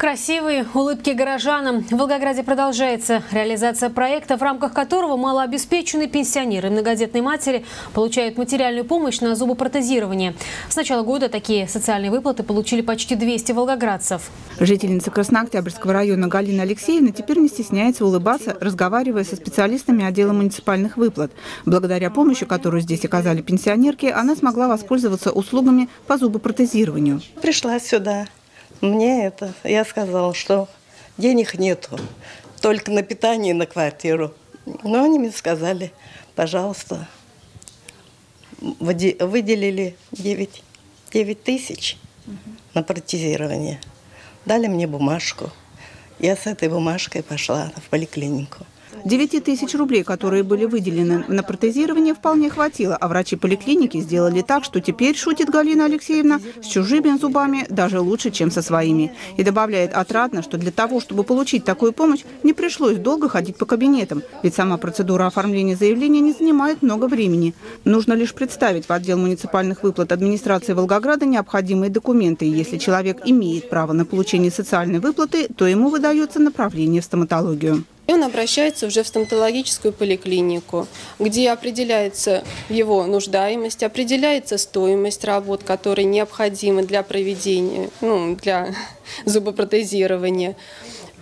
Красивые улыбки горожанам. В Волгограде продолжается реализация проекта, в рамках которого малообеспеченные пенсионеры и многодетные матери получают материальную помощь на зубопротезирование. С начала года такие социальные выплаты получили почти 200 волгоградцев. Жительница Краснооктябрьского района Галина Алексеевна теперь не стесняется улыбаться, разговаривая со специалистами отдела муниципальных выплат. Благодаря помощи, которую здесь оказали пенсионерки, она смогла воспользоваться услугами по зубопротезированию. Пришла сюда мне это, я сказала, что денег нету, только на питание и на квартиру. Но они мне сказали, пожалуйста, выделили 9, 9 тысяч на протезирование. Дали мне бумажку. Я с этой бумажкой пошла в поликлинику. 9 тысяч рублей, которые были выделены на протезирование, вполне хватило, а врачи поликлиники сделали так, что теперь, шутит Галина Алексеевна, с чужими зубами даже лучше, чем со своими. И добавляет отрадно, что для того, чтобы получить такую помощь, не пришлось долго ходить по кабинетам, ведь сама процедура оформления заявления не занимает много времени. Нужно лишь представить в отдел муниципальных выплат администрации Волгограда необходимые документы, и если человек имеет право на получение социальной выплаты, то ему выдается направление в стоматологию. И он обращается уже в стоматологическую поликлинику, где определяется его нуждаемость, определяется стоимость работ, которые необходимы для проведения, ну, для зубопротезирования.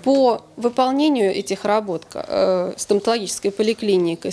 По выполнению этих работ э, стоматологической поликлиникой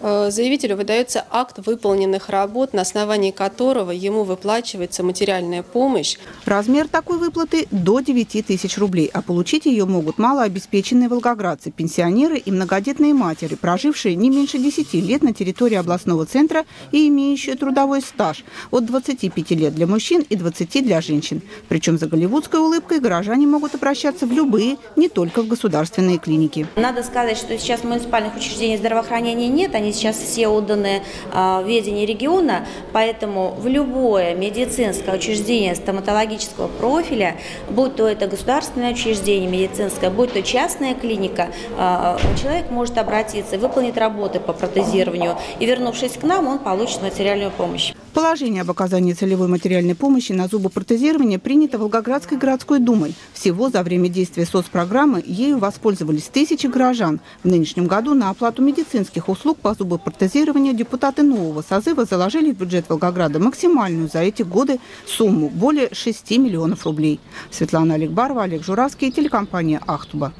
заявителю выдается акт выполненных работ, на основании которого ему выплачивается материальная помощь. Размер такой выплаты до 9 тысяч рублей, а получить ее могут малообеспеченные волгоградцы, пенсионеры и многодетные матери, прожившие не меньше 10 лет на территории областного центра и имеющие трудовой стаж от 25 лет для мужчин и 20 для женщин. Причем за голливудской улыбкой горожане могут обращаться в любые, не только в государственные клиники. Надо сказать, что сейчас муниципальных учреждений здравоохранения нет, они они сейчас все отданы а, в ведение региона, поэтому в любое медицинское учреждение стоматологического профиля, будь то это государственное учреждение медицинское, будь то частная клиника, а, человек может обратиться, выполнить работы по протезированию, и вернувшись к нам, он получит материальную помощь. Положение об оказании целевой материальной помощи на зубопротезирование принято Волгоградской городской думой. Всего за время действия соцпрограммы ею воспользовались тысячи горожан. В нынешнем году на оплату медицинских услуг по зубопротезированию депутаты нового созыва заложили в бюджет Волгограда максимальную за эти годы сумму – более 6 миллионов рублей. Светлана Олегбарова, Олег Журавский, телекомпания «Ахтуба».